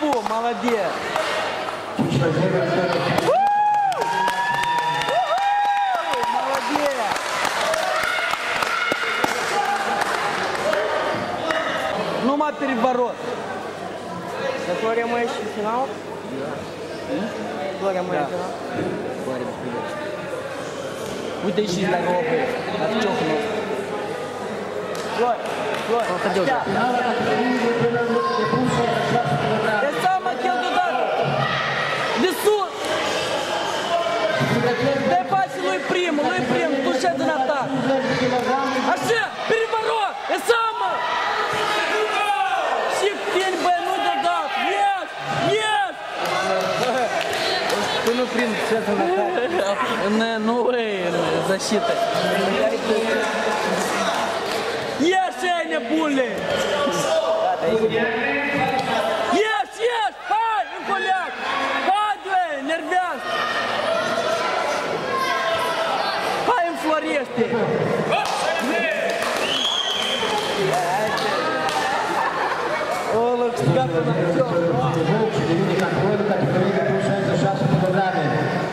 группу, молодец. Ну, ма переворот. Глория моя финал? Глория моя Да. финал. Вытащи на голову. Отчёхнул. Глория, Глория. Он ходил, туда. Лесу. Дай паси Луи Приму, Луи Приму, душа на так. А ще, переворот, сама. Всех тень байну нет. Луи Прим, все это на Не, ну эй, защита. Ешь, Женя, були. O Lucas, gato, não. Católica que briga por Santos Chasso do Dobrame.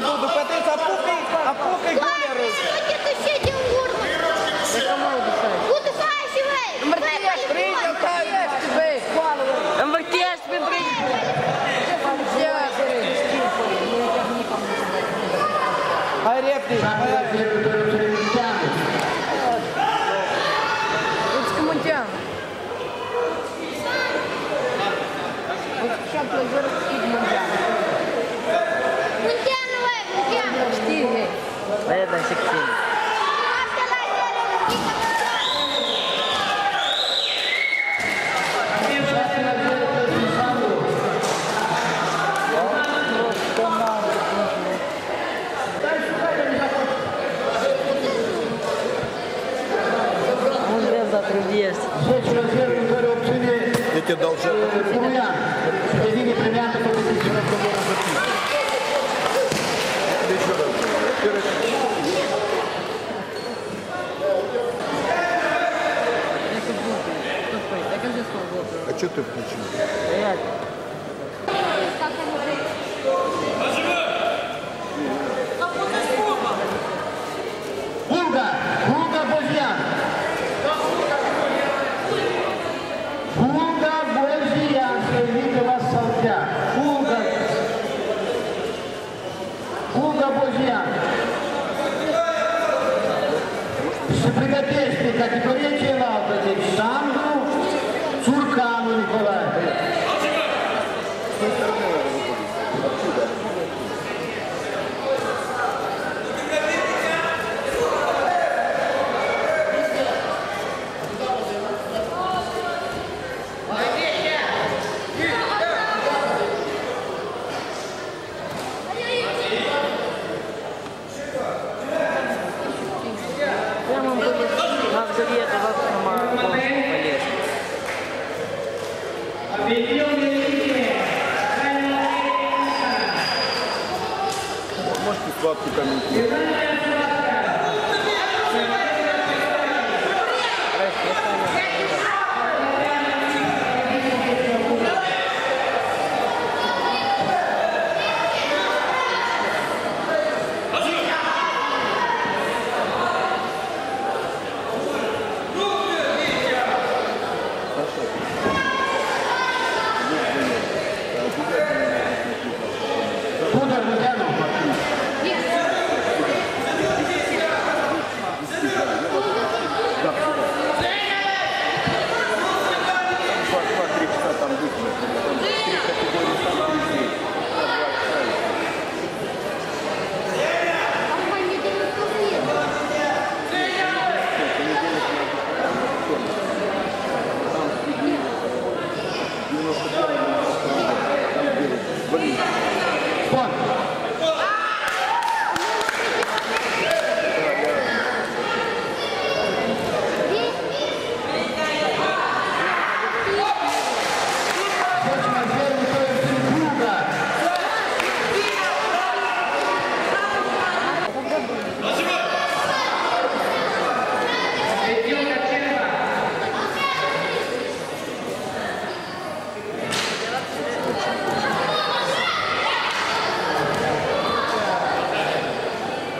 Ну ти буду кататися, а поки, а опции. Stop.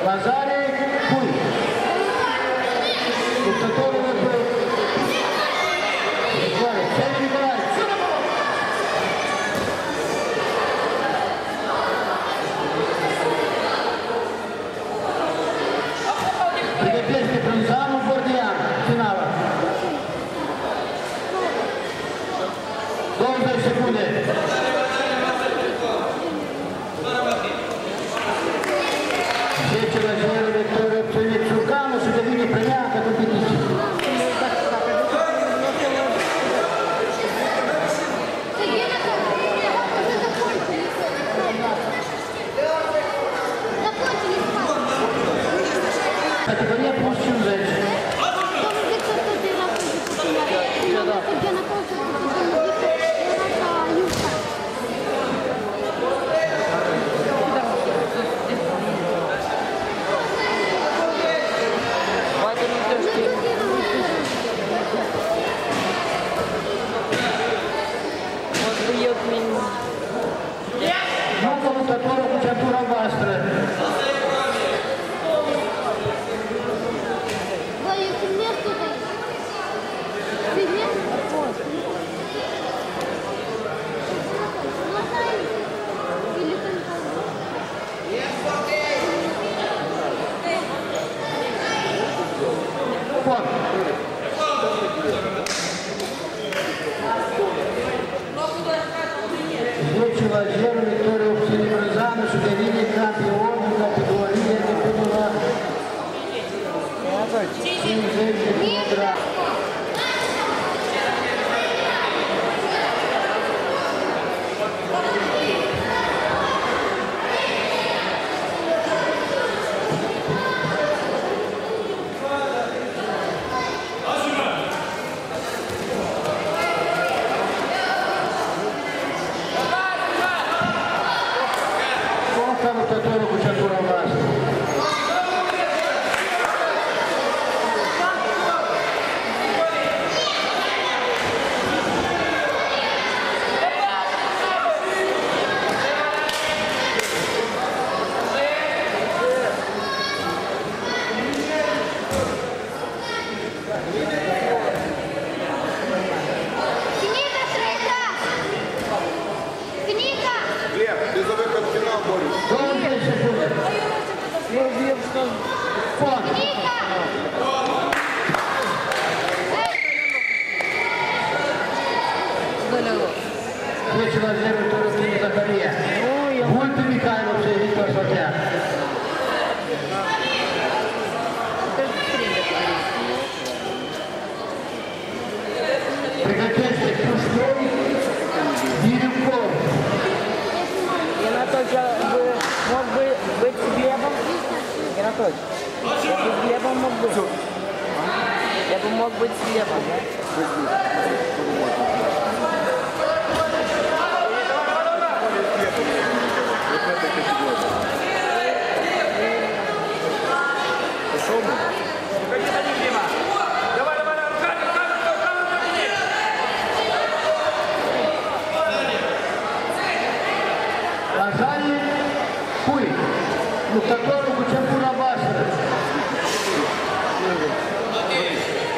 Lazare Cunha.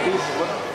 Biz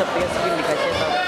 सब players की निकासी था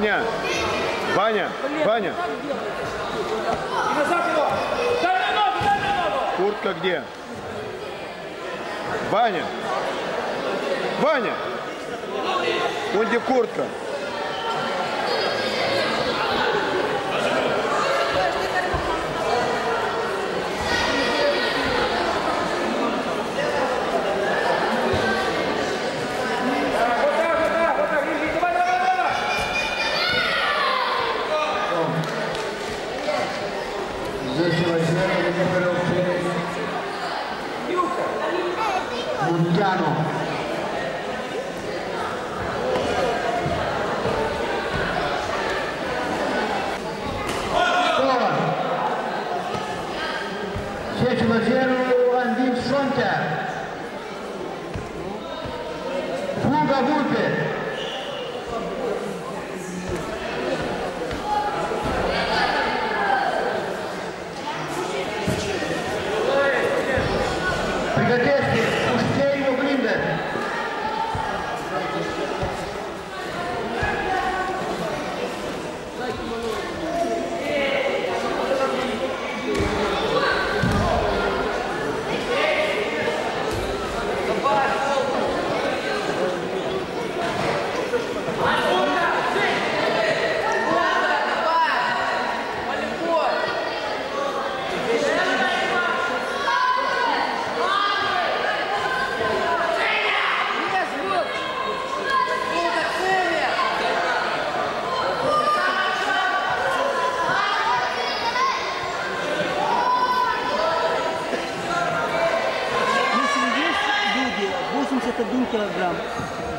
Ваня! Ваня! Ваня! Куртка где? Ваня! Ваня! Вон где куртка?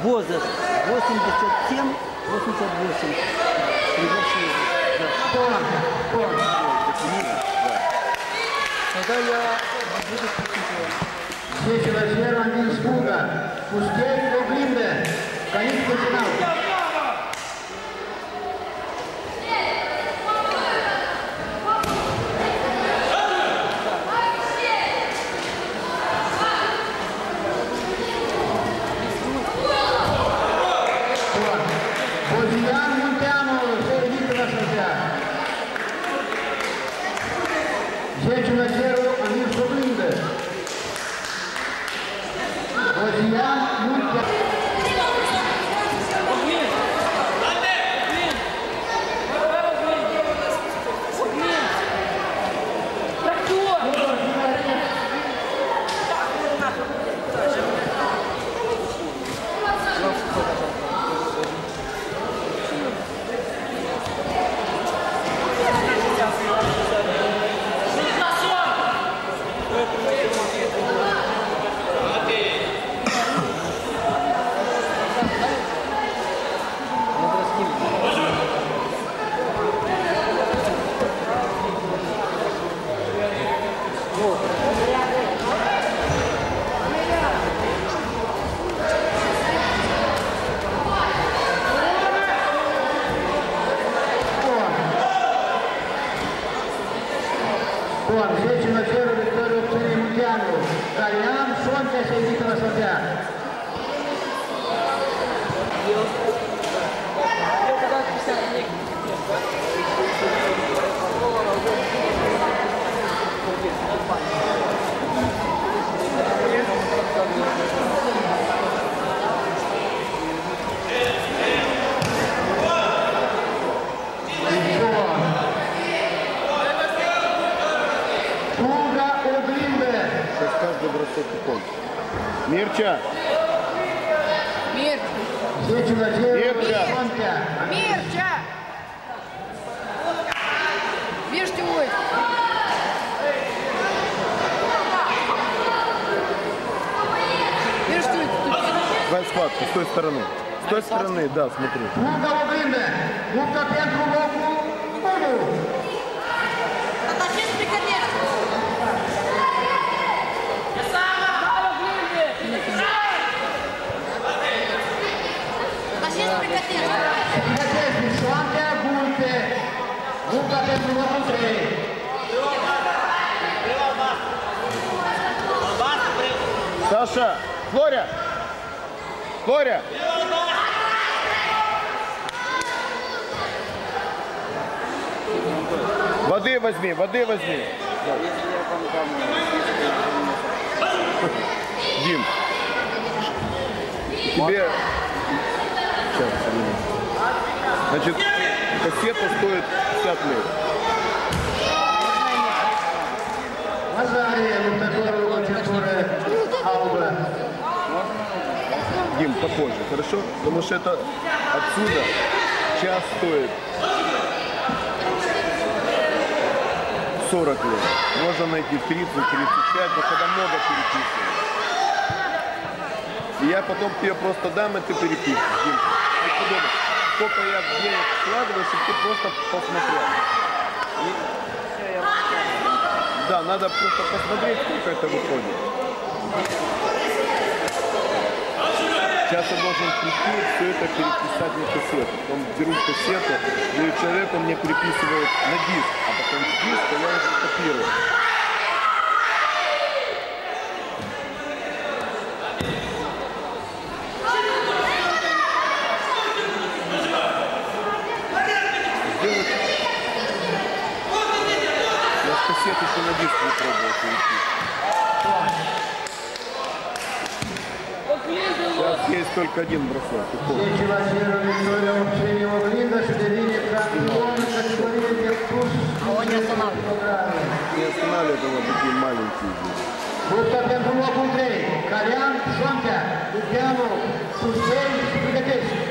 87, 88. Превращение. Пон, пон. Тогда я буду чемпионом. 10 на 0, Андрей Спуга. Пустей до Глинде. Конец финала. metros. Возьми, воды возьми. Дим, тебе... Сейчас. Значит, кассета стоит 50 лет. Дим, попозже, хорошо? Потому что это отсюда час стоит 40 лет. Можно найти 30, 35, но когда много переписывают. И я потом тебе просто дам, и ты перепишешь. Сколько я денег вкладываю, чтобы ты просто посмотрел. И- Да, надо просто посмотреть, сколько это выходит. Сейчас я должен прийти и все это переписать на кассету. Потом беру кассету, даю человеку, мне переписывают на диск, а потом с диска я уже копирую. Сделать... Я с кассеты еще на диск не пробовал переписывать. Сейчас есть только один бросок. ты помнишь. Дечи Василия Виктория Максимия Оглинда, Сидерини, чемпион категории Вектус. А он не останавливает. Не останавливает его такие маленькие здесь. Будто 3. Колян, Сонте, Лукьяну, Пустей, Фигатесни.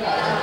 Yeah.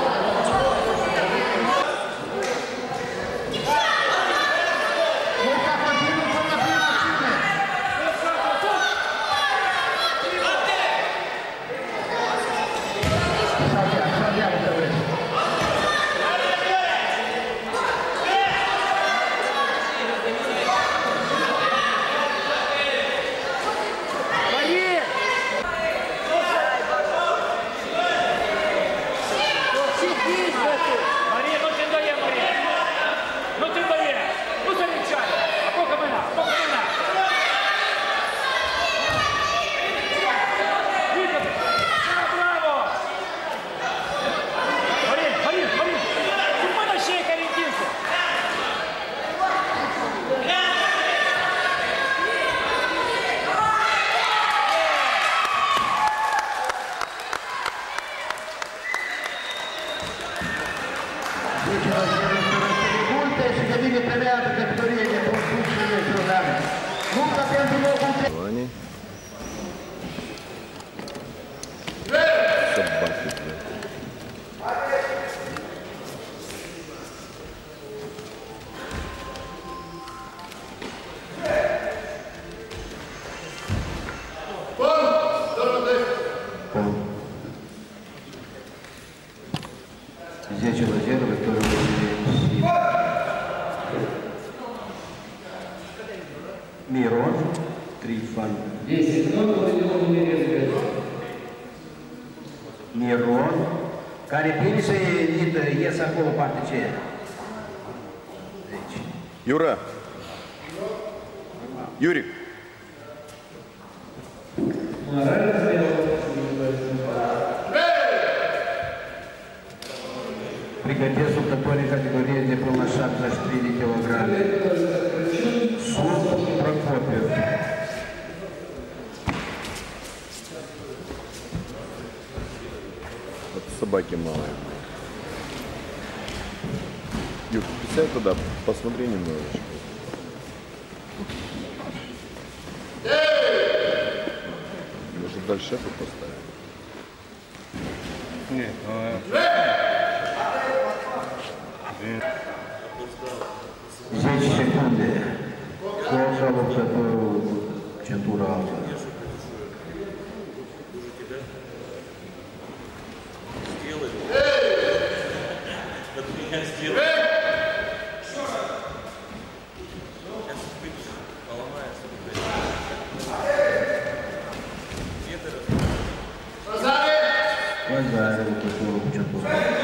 Пригодец луптопольной категории для пол 63 килограмма. Суд Прокопьев. Вот собаки малые. Юр, присядь туда, посмотри немножечко. Дальше эту поставить? Здесь секунды. Колка луптопольную Чентура Алла. Лазарев, Кутуру, Чентура.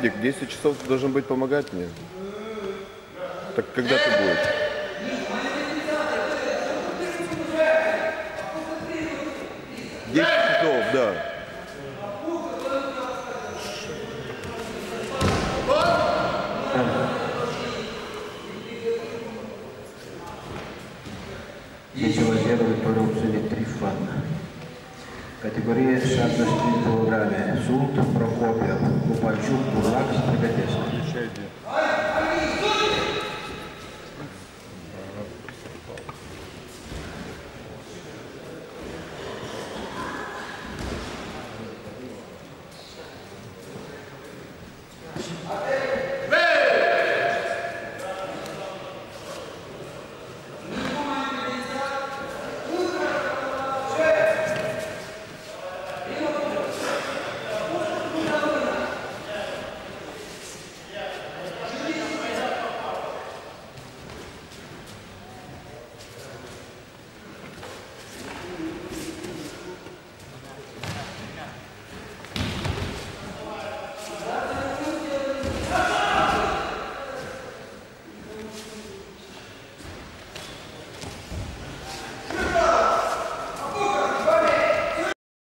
Эдик, 10 часов ты должен быть помогать мне. Так когда ты будешь? Десять часов, да. Здесь Лазеров, Торговцеве, Трифон. Категория 63 килограмма. Султ, Прокопьев, Купальчук, Бурлак, Пригодец.